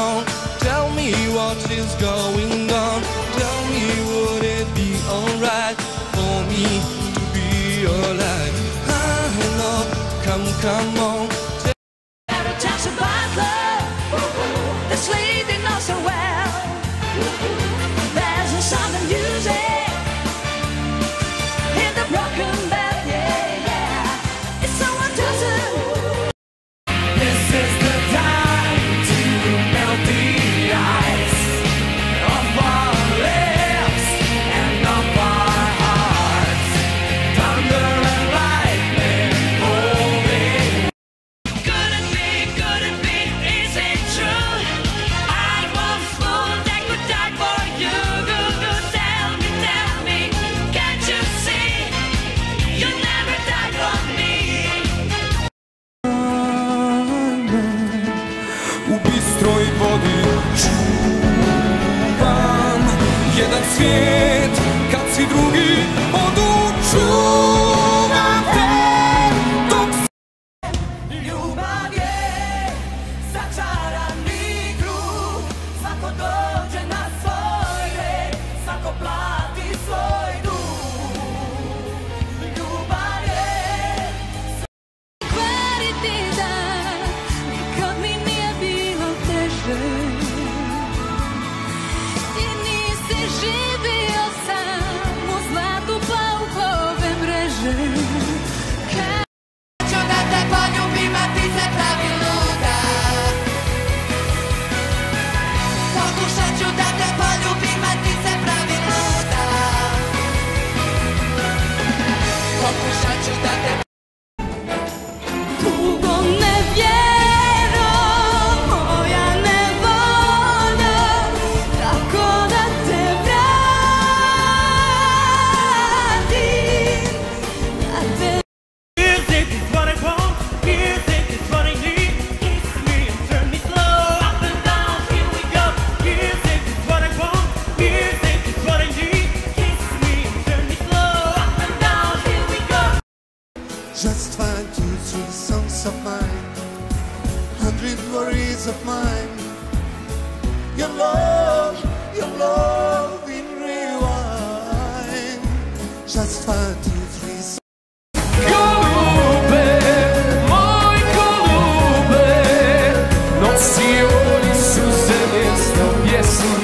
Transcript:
on? Tell me what is going on. Tell me would it be alright for me to be alive? I love, come, come on. u bistroj vodi čuvam jedan svijet. Just find you through the songs of mine, hundred worries of mine. Your love, your love in rewind. Just find you through. Голубе, но сегодня всю землю песню